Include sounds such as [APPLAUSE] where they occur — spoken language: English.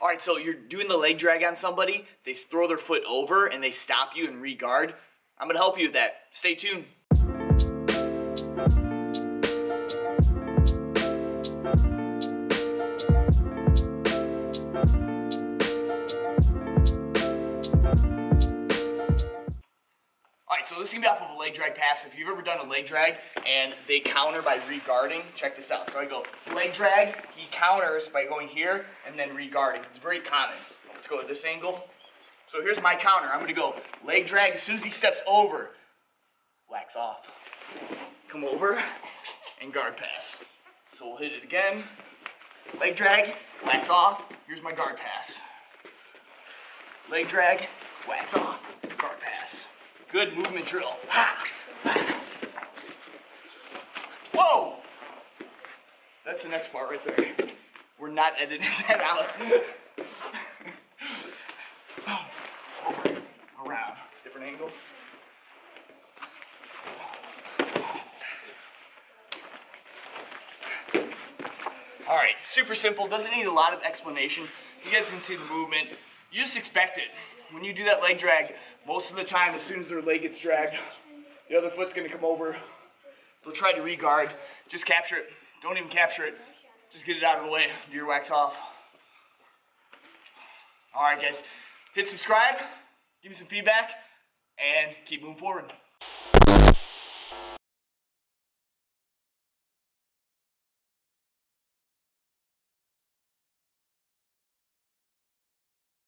All right, so you're doing the leg drag on somebody, they throw their foot over and they stop you and re-guard. I'm gonna help you with that. Stay tuned. All right, so this is gonna be off of a leg drag pass. If you've ever done a leg drag and they counter by re-guarding, check this out. So I go leg drag, he counters by going here and then re-guarding. It's very common. Let's go at this angle. So here's my counter. I'm gonna go leg drag. As soon as he steps over, wax off. Come over and guard pass. So we'll hit it again. Leg drag, wax off. Here's my guard pass. Leg drag, wax off, guard pass. Good movement drill. Whoa! That's the next part right there. We're not editing [LAUGHS] that out. Oh, over, around, different angle. All right, super simple, doesn't need a lot of explanation. You guys can see the movement. You just expect it. When you do that leg drag, most of the time, as soon as their leg gets dragged, the other foot's gonna come over. They'll try to re-guard. Just capture it. Don't even capture it. Just get it out of the way. Do your wax off. All right, guys. Hit subscribe, give me some feedback, and keep moving forward.